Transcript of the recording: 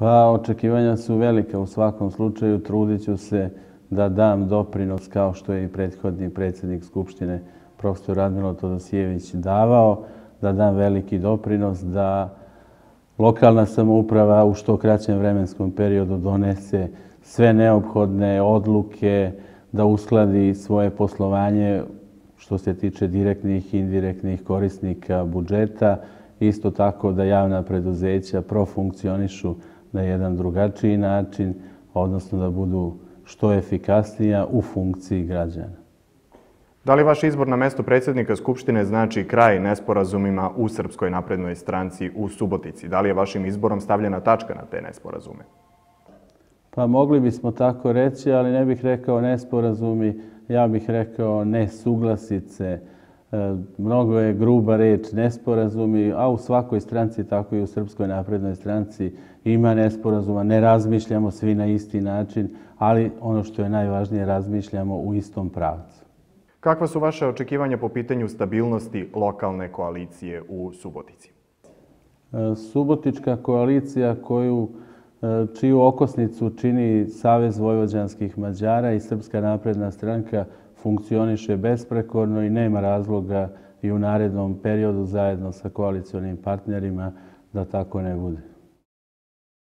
Pa očekivanja su velika u svakom slučaju. Trudit ću se da dam doprinos kao što je i prethodni predsjednik Skupštine profesor Radmilo Todosijević davao, da dam veliki doprinos da lokalna samouprava u što kraćem vremenskom periodu donese sve neophodne odluke, da uskladi svoje poslovanje što se tiče direktnih i indirektnih korisnika budžeta, isto tako da javna preduzeća profunkcionišu na jedan drugačiji način, odnosno da budu što efikasnija u funkciji građana. Da li vaš izbor na mesto predsjednika Skupštine znači kraj nesporazumima u Srpskoj naprednoj stranci u Subotici? Da li je vašim izborom stavljena tačka na te nesporazume? Pa mogli bismo tako reći, ali ne bih rekao nesporazumi, ja bih rekao nesuglasice. E, mnogo je gruba reč nesporazumi, a u svakoj stranci, tako i u Srpskoj naprednoj stranci, ima nesporazuma. Ne razmišljamo svi na isti način, ali ono što je najvažnije, razmišljamo u istom pravcu. Kakva su vaše očekivanja po pitanju stabilnosti lokalne koalicije u Subotici? E, Subotička koalicija koju e, čiju okosnicu čini Savez vojvođanskih Mađara i Srpska napredna stranka funkcioniše besprekorno i nema razloga i u narednom periodu zajedno sa koalicijonim partnerima da tako ne bude.